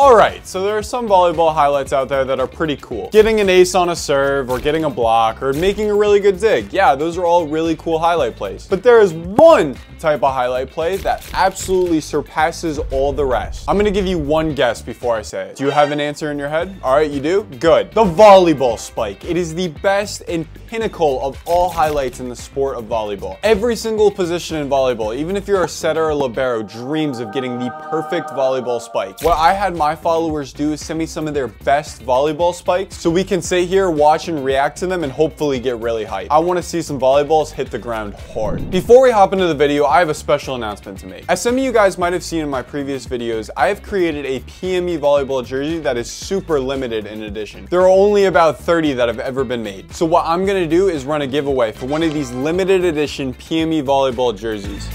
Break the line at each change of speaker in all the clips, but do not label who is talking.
All right, so there are some volleyball highlights out there that are pretty cool. Getting an ace on a serve or getting a block or making a really good dig. Yeah, those are all really cool highlight plays. But there is one type of highlight play that absolutely surpasses all the rest. I'm gonna give you one guess before I say it. Do you have an answer in your head? All right, you do? Good. The volleyball spike. It is the best and pinnacle of all highlights in the sport of volleyball. Every single position in volleyball, even if you're a setter or libero, dreams of getting the perfect volleyball spike. What I had my my followers do is send me some of their best volleyball spikes so we can sit here, watch and react to them and hopefully get really hyped. I want to see some volleyballs hit the ground hard. Before we hop into the video, I have a special announcement to make. As some of you guys might have seen in my previous videos, I have created a PME volleyball jersey that is super limited in edition. There are only about 30 that have ever been made. So what I'm gonna do is run a giveaway for one of these limited edition PME volleyball jerseys.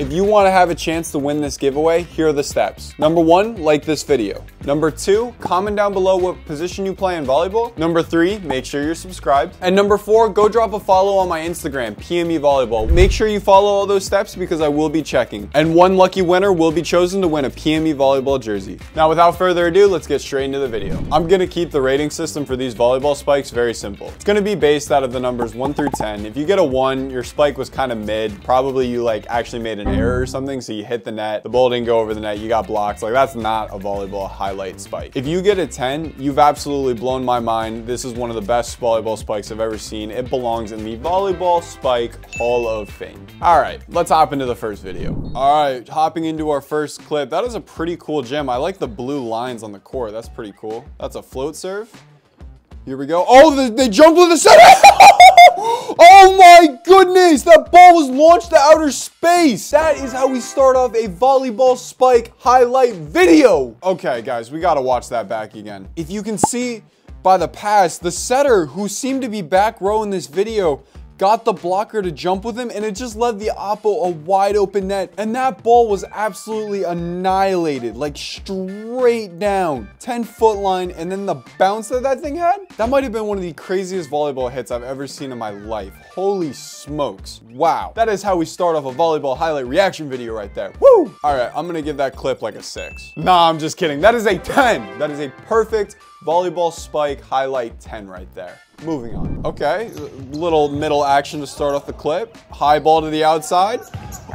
If you want to have a chance to win this giveaway, here are the steps. Number one, like this video. Number two, comment down below what position you play in volleyball. Number three, make sure you're subscribed. And number four, go drop a follow on my Instagram, PME Volleyball. Make sure you follow all those steps because I will be checking. And one lucky winner will be chosen to win a PME Volleyball jersey. Now, without further ado, let's get straight into the video. I'm gonna keep the rating system for these volleyball spikes very simple. It's gonna be based out of the numbers one through 10. If you get a one, your spike was kind of mid. Probably you like actually made an error or something, so you hit the net, the ball didn't go over the net, you got blocked. Like that's not a volleyball highlight spike. If you get a 10, you've absolutely blown my mind. This is one of the best volleyball spikes I've ever seen. It belongs in the Volleyball Spike Hall of Fame. All right, let's hop into the first video. All right, hopping into our first clip. That is a pretty cool gem. I like the blue lines on the court. That's pretty cool. That's a float serve. Here we go. Oh, they, they jumped with the center. Oh my goodness, that ball was launched to outer space. That is how we start off a volleyball spike highlight video. Okay, guys, we gotta watch that back again. If you can see by the pass, the setter who seemed to be back row in this video got the blocker to jump with him, and it just led the Oppo a wide open net. And that ball was absolutely annihilated, like straight down, 10 foot line, and then the bounce that that thing had, that might have been one of the craziest volleyball hits I've ever seen in my life. Holy smokes. Wow. That is how we start off a volleyball highlight reaction video right there. Woo! All right, I'm gonna give that clip like a six. Nah, I'm just kidding. That is a 10. That is a perfect volleyball spike highlight 10 right there. Moving on. Okay, little middle action to start off the clip. High ball to the outside.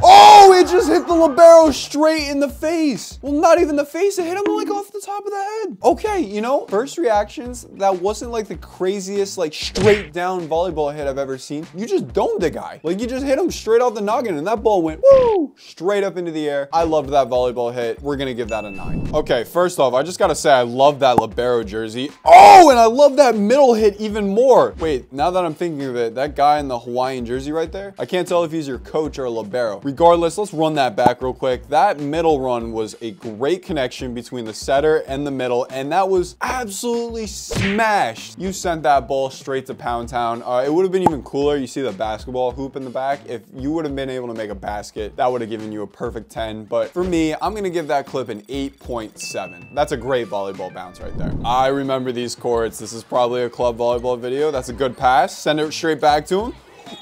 Oh, it just hit the libero straight in the face. Well, not even the face. It hit him like off the top of the head. Okay, you know, first reactions, that wasn't like the craziest, like straight down volleyball hit I've ever seen. You just domed the guy. Like you just hit him straight off the noggin and that ball went woo, straight up into the air. I loved that volleyball hit. We're gonna give that a nine. Okay, first off, I just gotta say I love that libero jersey. Oh, and I love that middle hit even more. Wait, now that I'm thinking of it, that guy in the Hawaiian jersey right there, I can't tell if he's your coach or a libero. Regardless, let's run that back real quick. That middle run was a great connection between the setter and the middle, and that was absolutely smashed. You sent that ball straight to Pound Town. Uh, it would have been even cooler. You see the basketball hoop in the back. If you would have been able to make a basket, that would have given you a perfect 10. But for me, I'm gonna give that clip an 8.7. That's a great volleyball bounce right there. I remember these courts. This is probably a club volleyball video. That's a good pass. Send it straight back to him.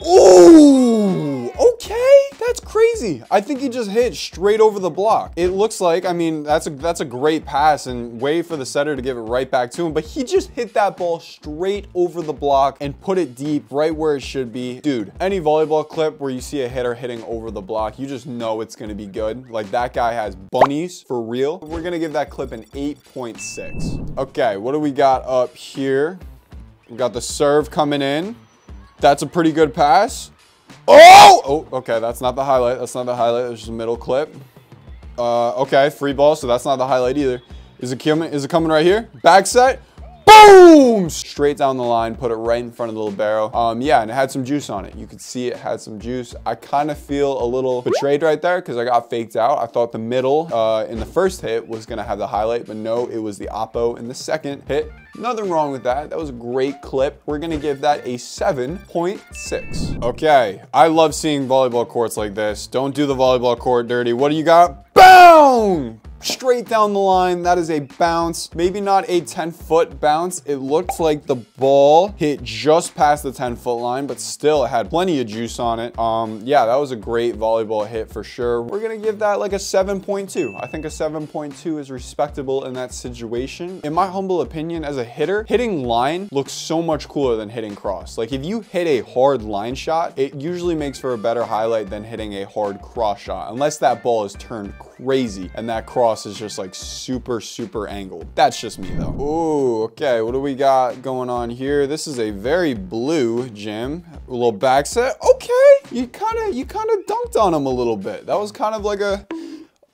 Ooh, crazy. I think he just hit straight over the block. It looks like, I mean, that's a that's a great pass and way for the setter to give it right back to him, but he just hit that ball straight over the block and put it deep right where it should be. Dude, any volleyball clip where you see a hitter hitting over the block, you just know it's gonna be good. Like that guy has bunnies for real. We're gonna give that clip an 8.6. Okay, what do we got up here? We got the serve coming in. That's a pretty good pass. Oh! Oh, okay, that's not the highlight. That's not the highlight. That's just a middle clip. Uh, okay, free ball, so that's not the highlight either. Is it coming? Is it coming right here? Back set. Boom! Straight down the line, put it right in front of the libero. Um, yeah, and it had some juice on it. You could see it had some juice. I kind of feel a little betrayed right there because I got faked out. I thought the middle uh, in the first hit was gonna have the highlight, but no, it was the oppo in the second hit. Nothing wrong with that. That was a great clip. We're gonna give that a 7.6. Okay, I love seeing volleyball courts like this. Don't do the volleyball court dirty. What do you got? Boom! Straight down the line. That is a bounce. Maybe not a 10 foot bounce. It looked like the ball hit just past the 10 foot line, but still it had plenty of juice on it. Um, yeah, that was a great volleyball hit for sure. We're gonna give that like a 7.2. I think a 7.2 is respectable in that situation. In my humble opinion, as a hitter, hitting line looks so much cooler than hitting cross. Like if you hit a hard line shot, it usually makes for a better highlight than hitting a hard cross shot, unless that ball is turned crazy and that cross is just like super, super angled. That's just me though. Ooh, okay, what do we got going on here? This is a very blue gym. A little back set. Okay, you kind of, you kind of dunked on him a little bit. That was kind of like a,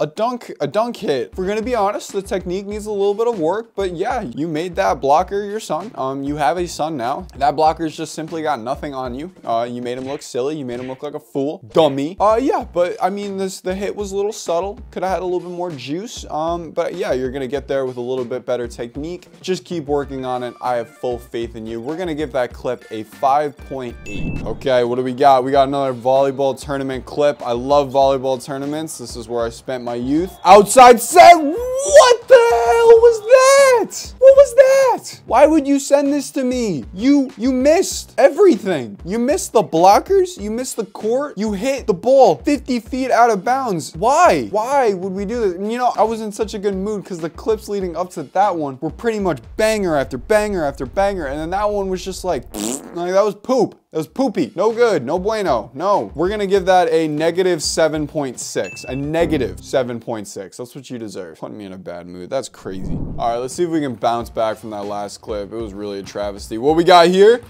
a dunk, a dunk hit. If we're gonna be honest, the technique needs a little bit of work, but yeah, you made that blocker your son. Um, you have a son now. That blocker's just simply got nothing on you. Uh, you made him look silly. You made him look like a fool, dummy. Uh, yeah, but I mean, this the hit was a little subtle. Could have had a little bit more juice. Um, but yeah, you're gonna get there with a little bit better technique. Just keep working on it. I have full faith in you. We're gonna give that clip a 5.8. Okay, what do we got? We got another volleyball tournament clip. I love volleyball tournaments. This is where I spent my my youth. Outside set, what the hell was that? What was that? Why would you send this to me? You, you missed everything. You missed the blockers, you missed the court, you hit the ball 50 feet out of bounds. Why? Why would we do this? And you know, I was in such a good mood because the clips leading up to that one were pretty much banger after banger after banger. And then that one was just like, like that was poop. That was poopy. No good. No bueno. No. We're to give that a negative 7.6. A negative 7.6. That's what you deserve. Putting me in a bad mood. That's crazy. All right, let's see if we can bounce back from that last clip. It was really a travesty. What we got here?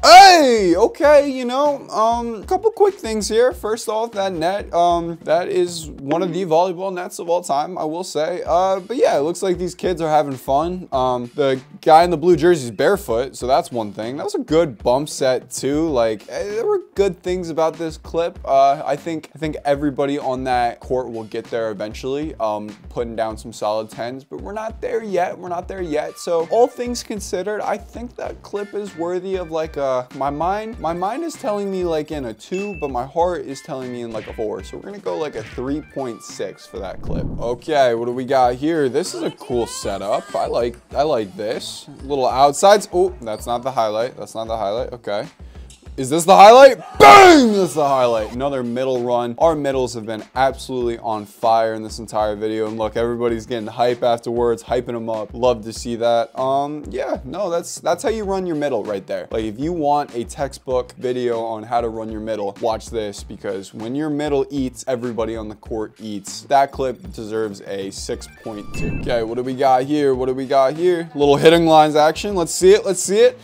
Hey, okay, you know, um, a couple quick things here. First off, that net, um, that is one of the volleyball nets of all time, I will say. Uh, but yeah, it looks like these kids are having fun. Um, the guy in the blue jersey is barefoot, so that's one thing. That was a good bump set too. Like, eh, there were good things about this clip. Uh, I think, I think everybody on that court will get there eventually, um, putting down some solid tens, but we're not there yet. We're not there yet. So all things considered, I think that clip is worthy of like a uh, my mind, my mind is telling me like in a two, but my heart is telling me in like a four. So we're gonna go like a 3.6 for that clip. Okay, what do we got here? This is a cool setup. I like, I like this. Little outsides. Oh, that's not the highlight. That's not the highlight. Okay. Is this the highlight? Bang! That's the highlight. Another middle run. Our middles have been absolutely on fire in this entire video. And look, everybody's getting hype afterwards, hyping them up. Love to see that. Um, yeah, no, that's that's how you run your middle right there. Like if you want a textbook video on how to run your middle, watch this because when your middle eats, everybody on the court eats. That clip deserves a 6.2. Okay, what do we got here? What do we got here? Little hitting lines action. Let's see it. Let's see it.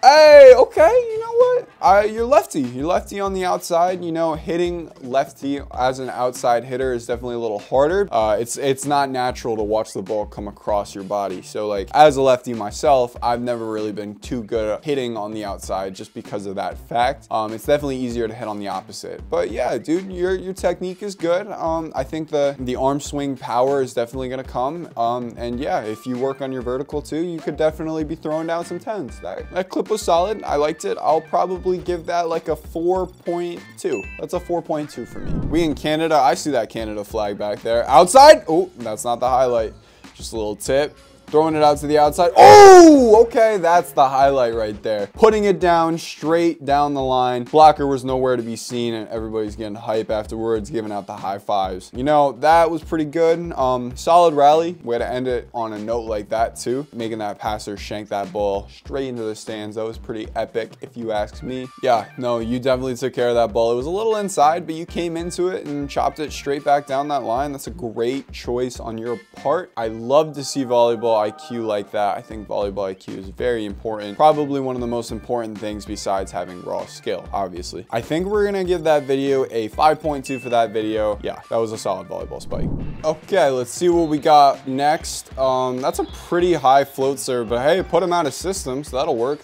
Hey, okay, you know what? Uh, you're lefty. You're lefty on the outside. You know, hitting lefty as an outside hitter is definitely a little harder. Uh, it's it's not natural to watch the ball come across your body. So like as a lefty myself, I've never really been too good at hitting on the outside just because of that fact. Um, it's definitely easier to hit on the opposite. But yeah, dude, your your technique is good. Um, I think the the arm swing power is definitely gonna come. Um, and yeah, if you work on your vertical too, you could definitely be throwing down some tens. That, that clip was solid. I liked it. I'll probably give that like a 4.2. That's a 4.2 for me. We in Canada, I see that Canada flag back there. Outside, oh, that's not the highlight. Just a little tip. Throwing it out to the outside. Oh, okay, that's the highlight right there. Putting it down straight down the line. Blocker was nowhere to be seen and everybody's getting hype afterwards, giving out the high fives. You know, that was pretty good. Um, solid rally. Way to end it on a note like that too. Making that passer shank that ball straight into the stands. That was pretty epic if you ask me. Yeah, no, you definitely took care of that ball. It was a little inside, but you came into it and chopped it straight back down that line. That's a great choice on your part. I love to see volleyball IQ like that. I think volleyball IQ is very important. Probably one of the most important things besides having raw skill, obviously. I think we're gonna give that video a 5.2 for that video. Yeah, that was a solid volleyball spike. Okay, let's see what we got next. Um, that's a pretty high float serve, but hey, put them out of system, so that'll work.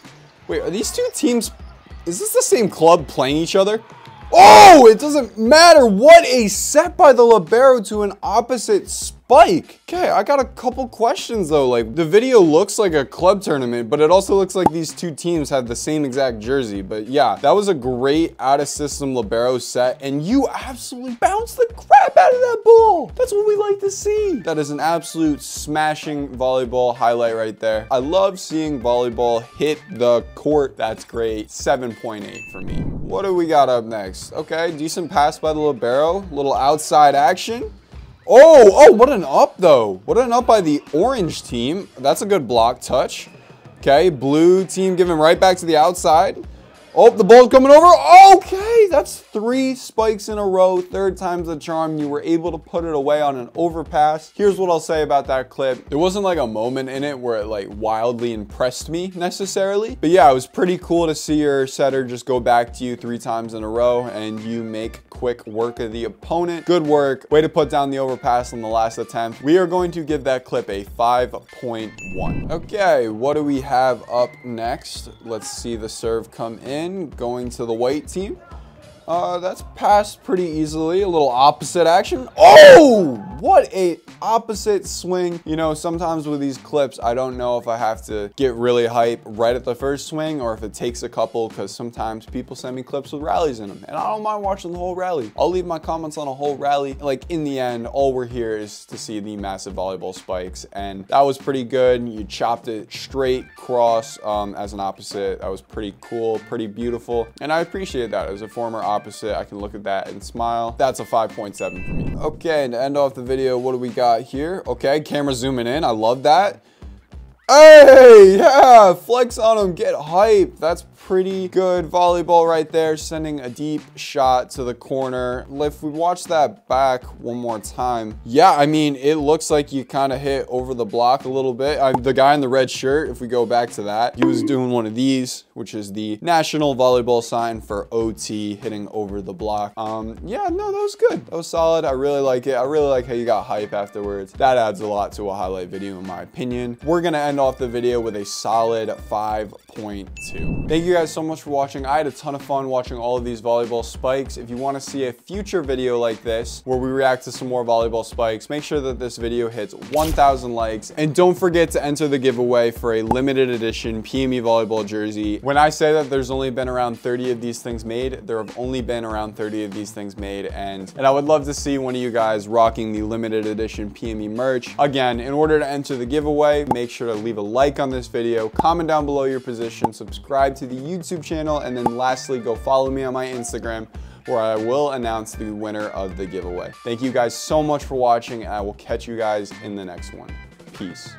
Wait, are these two teams, is this the same club playing each other? Oh, it doesn't matter. What a set by the Libero to an opposite spot spike. Okay, I got a couple questions though. Like the video looks like a club tournament, but it also looks like these two teams have the same exact jersey. But yeah, that was a great out of system libero set and you absolutely bounced the crap out of that ball. That's what we like to see. That is an absolute smashing volleyball highlight right there. I love seeing volleyball hit the court. That's great. 7.8 for me. What do we got up next? Okay, decent pass by the libero. Little outside action. Oh, oh, what an up though. What an up by the orange team. That's a good block touch. Okay, blue team giving right back to the outside. Oh, the ball's coming over. Okay, that's three spikes in a row. Third time's the charm. You were able to put it away on an overpass. Here's what I'll say about that clip. There wasn't like a moment in it where it like wildly impressed me necessarily. But yeah, it was pretty cool to see your setter just go back to you three times in a row and you make quick work of the opponent. Good work. Way to put down the overpass on the last attempt. We are going to give that clip a 5.1. Okay, what do we have up next? Let's see the serve come in going to the white team. Uh, that's passed pretty easily. A little opposite action. Oh, what a opposite swing. You know, sometimes with these clips, I don't know if I have to get really hype right at the first swing or if it takes a couple because sometimes people send me clips with rallies in them and I don't mind watching the whole rally. I'll leave my comments on a whole rally. Like in the end, all we're here is to see the massive volleyball spikes and that was pretty good. You chopped it straight cross um, as an opposite. That was pretty cool, pretty beautiful. And I appreciate that as a former opposite. I can look at that and smile. That's a 5.7 for me. Okay, and to end off the video, what do we got here? Okay, camera zooming in. I love that. Hey, yeah, flex on him, get hype. That's pretty good volleyball right there, sending a deep shot to the corner. If we watch that back one more time, yeah, I mean, it looks like you kind of hit over the block a little bit. I, the guy in the red shirt, if we go back to that, he was doing one of these, which is the national volleyball sign for OT, hitting over the block. Um, yeah, no, that was good. That was solid. I really like it. I really like how you got hype afterwards. That adds a lot to a highlight video, in my opinion. We're gonna end off the video with a solid 5.2. Thank you guys so much for watching. I had a ton of fun watching all of these volleyball spikes. If you want to see a future video like this, where we react to some more volleyball spikes, make sure that this video hits 1,000 likes. And don't forget to enter the giveaway for a limited edition PME volleyball jersey. When I say that there's only been around 30 of these things made, there have only been around 30 of these things made. And, and I would love to see one of you guys rocking the limited edition PME merch. Again, in order to enter the giveaway, make sure to leave a like on this video, comment down below your position, subscribe to the YouTube channel, and then lastly, go follow me on my Instagram where I will announce the winner of the giveaway. Thank you guys so much for watching, and I will catch you guys in the next one. Peace.